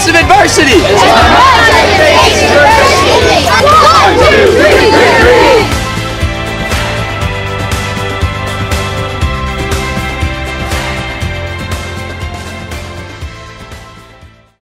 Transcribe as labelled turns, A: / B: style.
A: face of adversity.